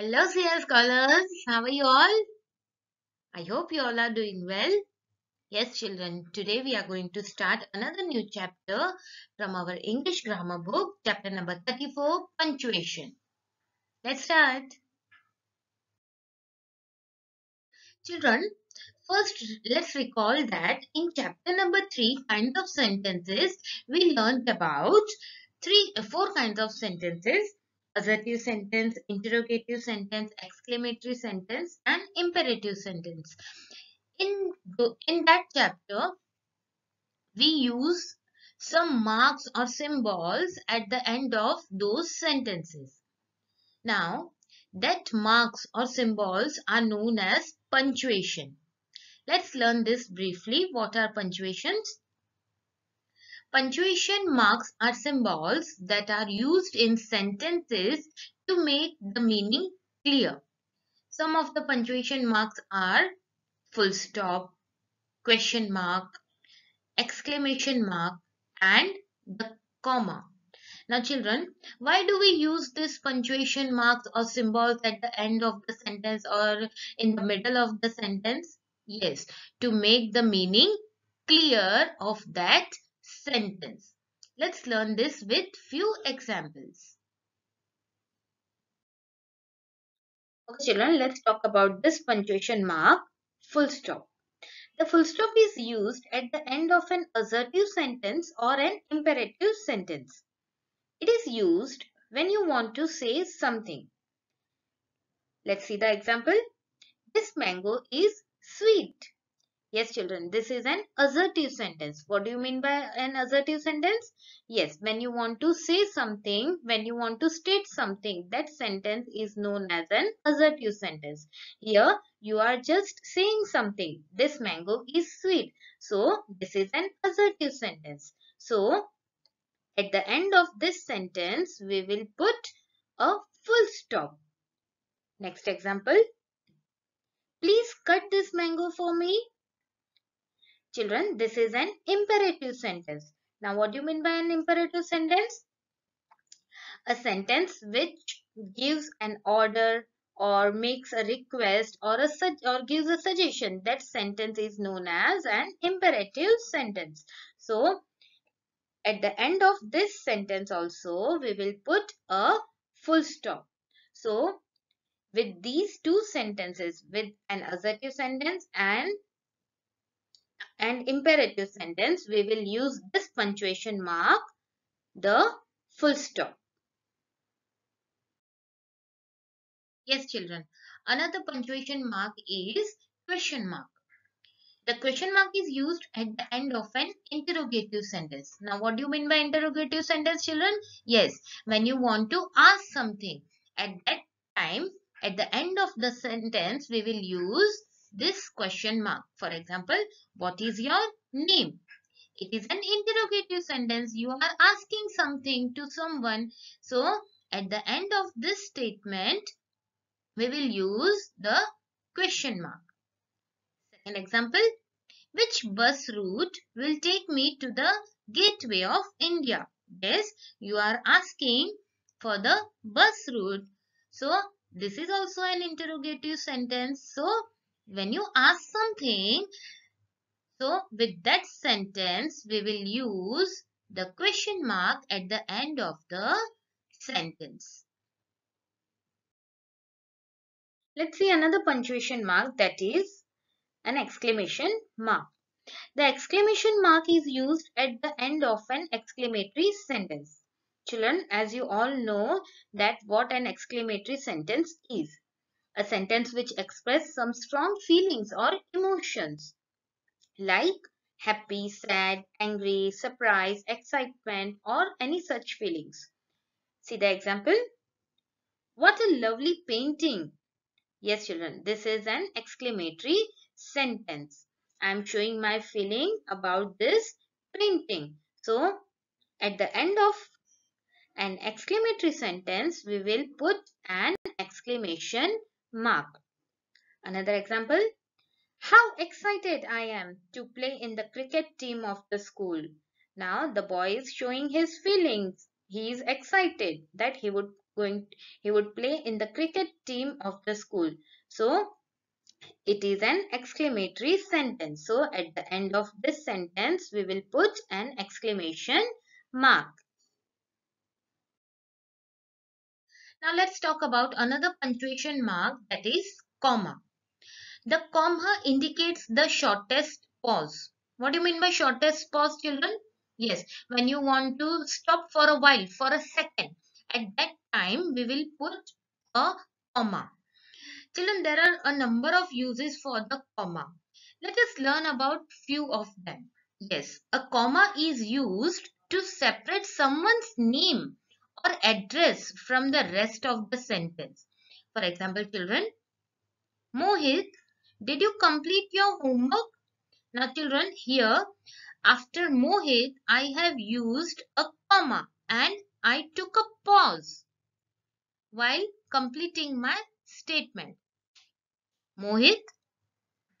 Hello, CL scholars. How are you all? I hope you all are doing well. Yes, children, today we are going to start another new chapter from our English grammar book, chapter number 34, punctuation. Let's start. Children, first let's recall that in chapter number 3, kinds of sentences, we learned about three, four kinds of sentences assertive sentence, interrogative sentence, exclamatory sentence and imperative sentence. In, in that chapter, we use some marks or symbols at the end of those sentences. Now, that marks or symbols are known as punctuation. Let's learn this briefly. What are punctuations? Punctuation marks are symbols that are used in sentences to make the meaning clear. Some of the punctuation marks are full stop, question mark, exclamation mark and the comma. Now children, why do we use this punctuation marks or symbols at the end of the sentence or in the middle of the sentence? Yes, to make the meaning clear of that sentence. Let's learn this with few examples. Okay children, let's talk about this punctuation mark, full stop. The full stop is used at the end of an assertive sentence or an imperative sentence. It is used when you want to say something. Let's see the example. This mango is sweet. Yes, children, this is an assertive sentence. What do you mean by an assertive sentence? Yes, when you want to say something, when you want to state something, that sentence is known as an assertive sentence. Here, you are just saying something. This mango is sweet. So, this is an assertive sentence. So, at the end of this sentence, we will put a full stop. Next example. Please cut this mango for me. Children, this is an imperative sentence. Now, what do you mean by an imperative sentence? A sentence which gives an order or makes a request or a or gives a suggestion. That sentence is known as an imperative sentence. So, at the end of this sentence also, we will put a full stop. So, with these two sentences, with an assertive sentence and and imperative sentence, we will use this punctuation mark, the full stop. Yes, children. Another punctuation mark is question mark. The question mark is used at the end of an interrogative sentence. Now, what do you mean by interrogative sentence, children? Yes, when you want to ask something. At that time, at the end of the sentence, we will use this question mark. For example, what is your name? It is an interrogative sentence. You are asking something to someone. So, at the end of this statement, we will use the question mark. Second example, which bus route will take me to the gateway of India? Yes, you are asking for the bus route. So, this is also an interrogative sentence. So, when you ask something, so with that sentence, we will use the question mark at the end of the sentence. Let's see another punctuation mark that is an exclamation mark. The exclamation mark is used at the end of an exclamatory sentence. Children, as you all know that what an exclamatory sentence is a sentence which expresses some strong feelings or emotions like happy, sad, angry, surprise, excitement or any such feelings. See the example. What a lovely painting. Yes children, this is an exclamatory sentence. I am showing my feeling about this painting. So, at the end of an exclamatory sentence, we will put an exclamation mark. Another example. How excited I am to play in the cricket team of the school. Now the boy is showing his feelings. He is excited that he would going he would play in the cricket team of the school so it is an exclamatory sentence so at the end of this sentence we will put an exclamation mark now let's talk about another punctuation mark that is comma the comma indicates the shortest pause what do you mean by shortest pause children yes when you want to stop for a while for a second at that time we will put a comma. Children, there are a number of uses for the comma. Let us learn about few of them. Yes, a comma is used to separate someone's name or address from the rest of the sentence. For example, children, Mohit, did you complete your homework? Now children, here after Mohit, I have used a comma and I took a pause while completing my statement. Mohit,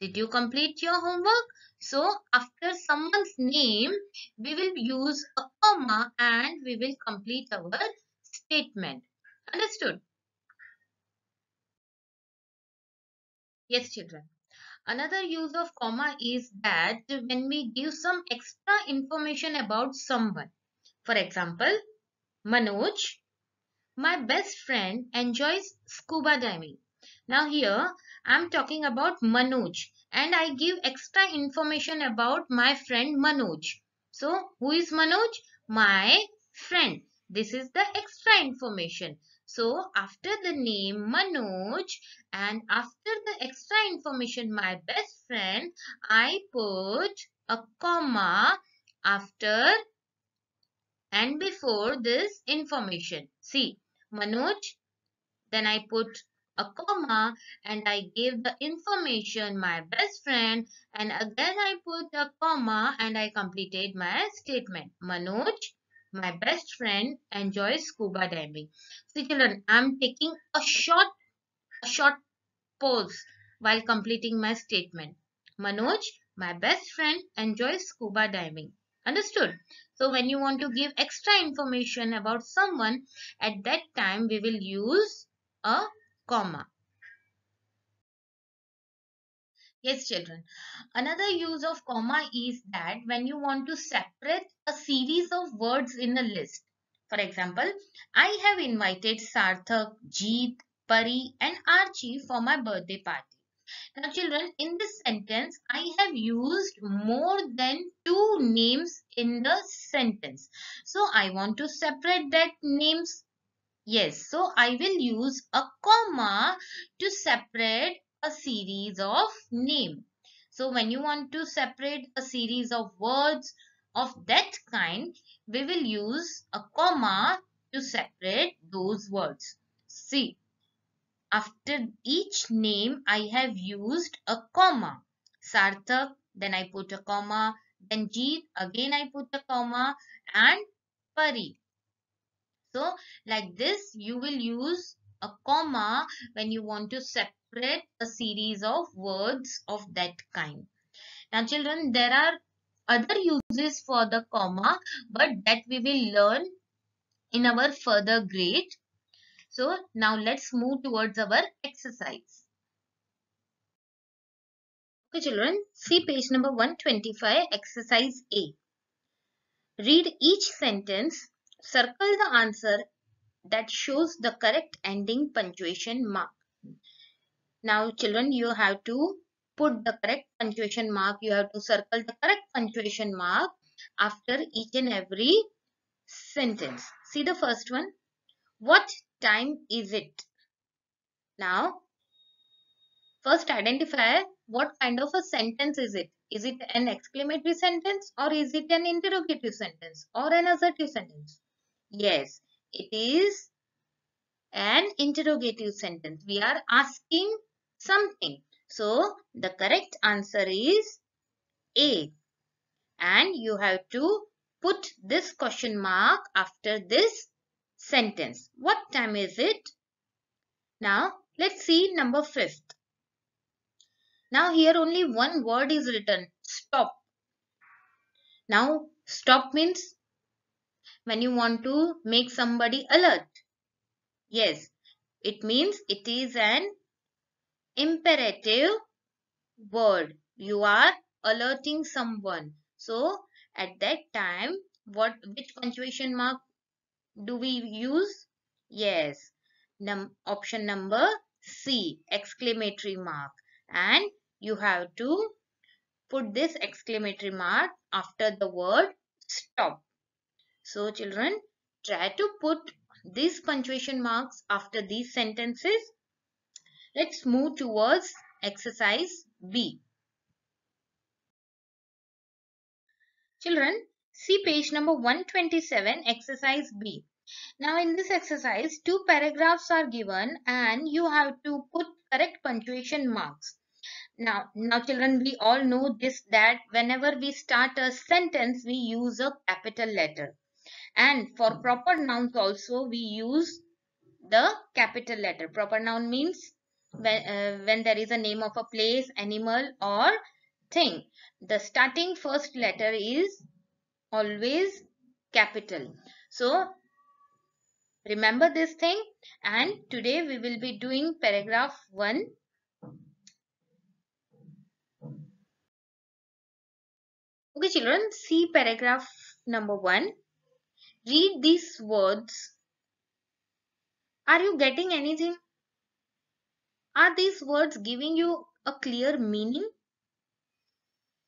did you complete your homework? So after someone's name, we will use a comma and we will complete our statement. Understood? Yes, children. Another use of comma is that when we give some extra information about someone. For example, Manoj, my best friend enjoys scuba diving. Now here I am talking about Manoj and I give extra information about my friend Manoj. So who is Manoj? My friend. This is the extra information. So after the name Manoj and after the extra information my best friend I put a comma after and before this information. See, Manoj, then I put a comma and I gave the information my best friend and again I put a comma and I completed my statement. Manoj, my best friend enjoys scuba diving. See children, I am taking a short, a short pause while completing my statement. Manoj, my best friend enjoys scuba diving. Understood? So when you want to give extra information about someone, at that time we will use a comma. Yes, children. Another use of comma is that when you want to separate a series of words in a list. For example, I have invited Sarthak, Jeet, Pari and Archie for my birthday party. Now children, in this sentence, I have used more than two names in the sentence. So I want to separate that names. Yes, so I will use a comma to separate a series of name. So when you want to separate a series of words of that kind, we will use a comma to separate those words. See, after each name, I have used a comma. Sarthak, then I put a comma. Then Jeet, again I put a comma. And Pari. So, like this, you will use a comma when you want to separate a series of words of that kind. Now, children, there are other uses for the comma, but that we will learn in our further grade. So now let's move towards our exercise. Okay children, see page number 125, exercise A. Read each sentence, circle the answer that shows the correct ending punctuation mark. Now children, you have to put the correct punctuation mark. You have to circle the correct punctuation mark after each and every sentence. See the first one. What time is it? Now, first identify what kind of a sentence is it? Is it an exclamatory sentence or is it an interrogative sentence or an assertive sentence? Yes, it is an interrogative sentence. We are asking something. So, the correct answer is A. And you have to put this question mark after this sentence. What time is it? Now, let's see number fifth. Now, here only one word is written. Stop. Now, stop means when you want to make somebody alert. Yes, it means it is an imperative word. You are alerting someone. So at that time, what which punctuation mark do we use? Yes, num option number C, exclamatory mark. And you have to put this exclamatory mark after the word stop. So children, try to put these punctuation marks after these sentences. Let's move towards exercise B. Children, see page number 127, exercise B. Now in this exercise, two paragraphs are given and you have to put correct punctuation marks. Now, now children, we all know this that whenever we start a sentence, we use a capital letter. And for proper nouns also, we use the capital letter. Proper noun means when, uh, when there is a name of a place, animal or thing. The starting first letter is always capital. So Remember this thing and today we will be doing paragraph 1. Okay children, see paragraph number 1. Read these words. Are you getting anything? Are these words giving you a clear meaning?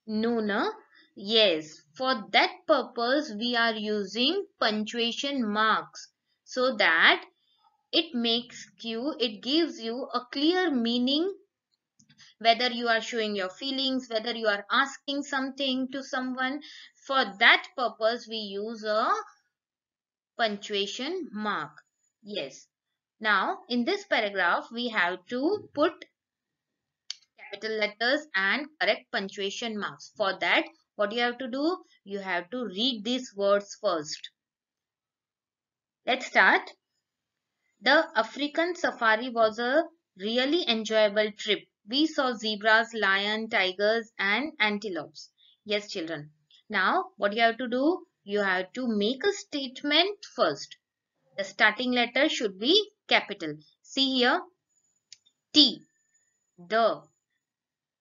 No, no. Yes, for that purpose we are using punctuation marks so that it makes you it gives you a clear meaning whether you are showing your feelings whether you are asking something to someone for that purpose we use a punctuation mark yes now in this paragraph we have to put capital letters and correct punctuation marks for that what you have to do you have to read these words first Let's start. The African safari was a really enjoyable trip. We saw zebras, lions, tigers and antelopes. Yes, children. Now, what you have to do? You have to make a statement first. The starting letter should be capital. See here. T. The.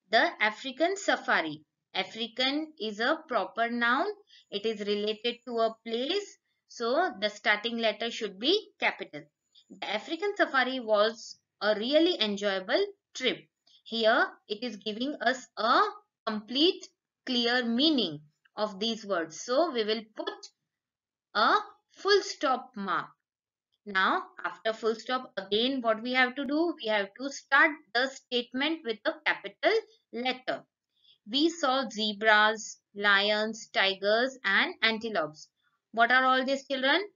The African safari. African is a proper noun. It is related to a place so the starting letter should be capital. The African safari was a really enjoyable trip. Here it is giving us a complete clear meaning of these words. So we will put a full stop mark. Now after full stop again what we have to do? We have to start the statement with a capital letter. We saw zebras, lions, tigers and antelopes. What are all these children?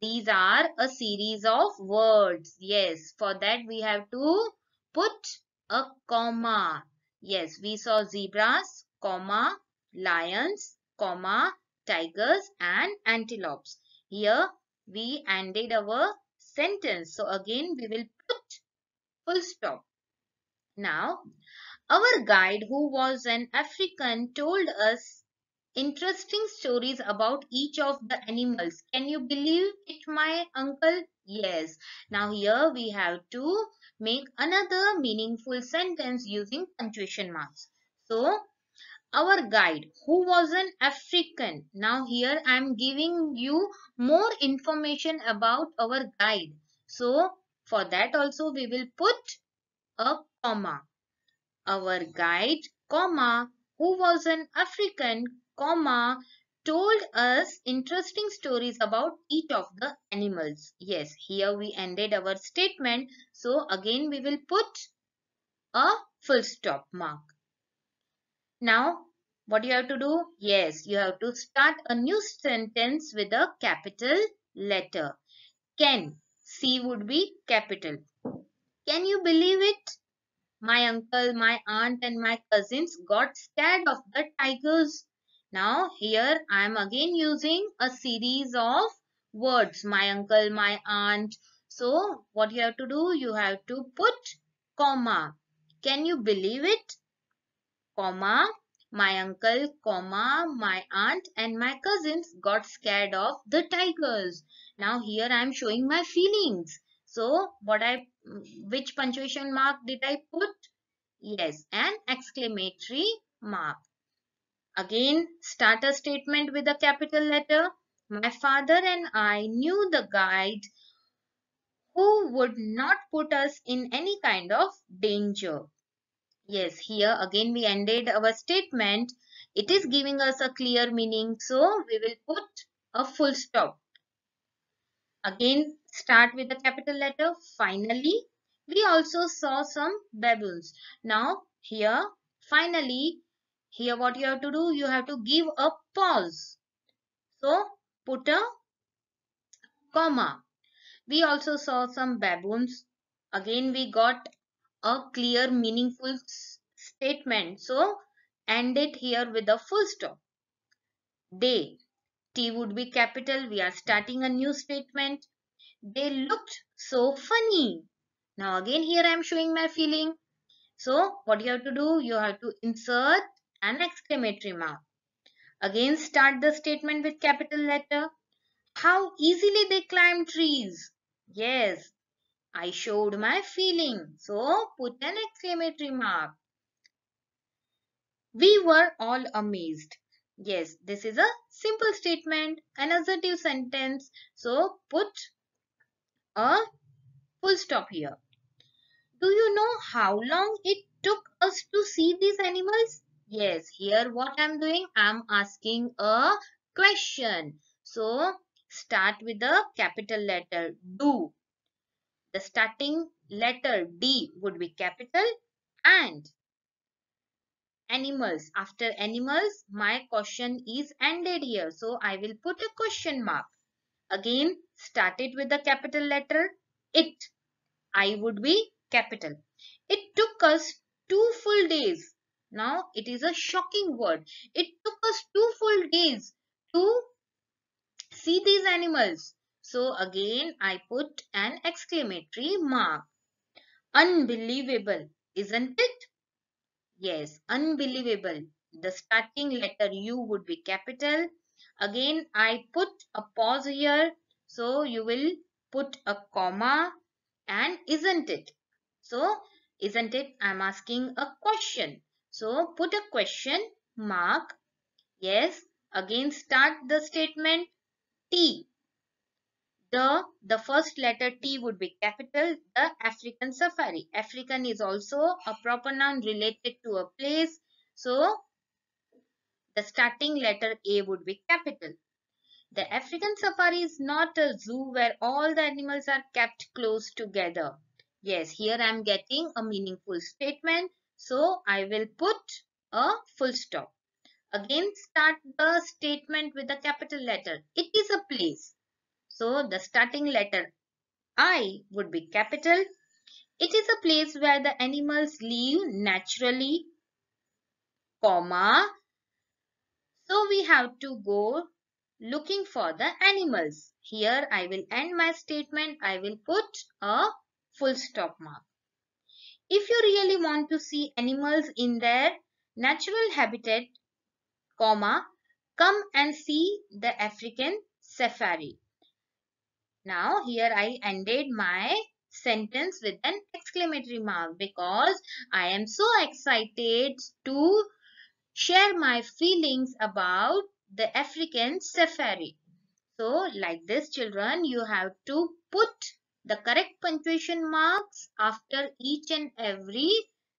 These are a series of words. Yes, for that we have to put a comma. Yes, we saw zebras, comma, lions, comma, tigers and antelopes. Here we ended our sentence. So again we will put full stop. Now, our guide who was an African told us interesting stories about each of the animals. Can you believe it, my uncle? Yes. Now here we have to make another meaningful sentence using punctuation marks. So, our guide who was an African. Now here I am giving you more information about our guide. So, for that also we will put a comma. Our guide, comma, who was an African, comma, told us interesting stories about each of the animals. Yes, here we ended our statement. So again we will put a full stop mark. Now what do you have to do? Yes, you have to start a new sentence with a capital letter. Can. C would be capital. Can you believe it? My uncle, my aunt and my cousins got scared of the tigers now here I am again using a series of words. My uncle, my aunt. So what you have to do? You have to put comma. Can you believe it? Comma. my uncle, comma, my aunt and my cousins got scared of the tigers. Now here I am showing my feelings. So what I, which punctuation mark did I put? Yes, an exclamatory mark. Again, start a statement with a capital letter. My father and I knew the guide who would not put us in any kind of danger. Yes, here again we ended our statement. It is giving us a clear meaning. So we will put a full stop. Again, start with a capital letter. Finally, we also saw some baboons. Now, here, finally, here what you have to do, you have to give a pause. So, put a comma. We also saw some baboons. Again, we got a clear, meaningful statement. So, end it here with a full stop. They. T would be capital. We are starting a new statement. They looked so funny. Now again here I am showing my feeling. So what you have to do? You have to insert an exclamatory mark. Again start the statement with capital letter. How easily they climb trees. Yes, I showed my feeling. So put an exclamatory mark. We were all amazed. Yes, this is a simple statement, an assertive sentence. So put a full stop here. Do you know how long it took us to see these animals? Yes, here what I'm doing, I'm asking a question. So, start with the capital letter do. The starting letter D would be capital and animals. After animals, my question is ended here. So, I will put a question mark. Again, start it with the capital letter it. I would be capital. It took us two full days. Now it is a shocking word. It took us two full days to see these animals. So again I put an exclamatory mark. Unbelievable, isn't it? Yes, unbelievable. The starting letter U would be capital. Again I put a pause here. So you will put a comma and isn't it. So isn't it? I'm asking a question. So put a question mark. Yes. Again start the statement T. The, the first letter T would be capital. The African safari. African is also a proper noun related to a place. So the starting letter A would be capital. The African safari is not a zoo where all the animals are kept close together. Yes, here I am getting a meaningful statement. So I will put a full stop. Again start the statement with a capital letter. It is a place. So the starting letter I would be capital. It is a place where the animals live naturally, comma. So we have to go looking for the animals. Here I will end my statement. I will put a full stop mark. If you really want to see animals in their natural habitat, comma, come and see the African safari. Now here I ended my sentence with an exclamatory mark because I am so excited to share my feelings about the African safari. So like this children, you have to put the correct punctuation marks after each and every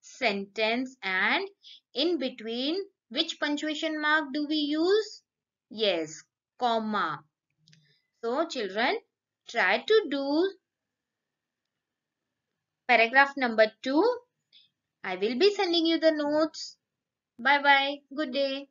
sentence and in between which punctuation mark do we use? Yes, comma. So children, try to do paragraph number 2. I will be sending you the notes. Bye bye. Good day.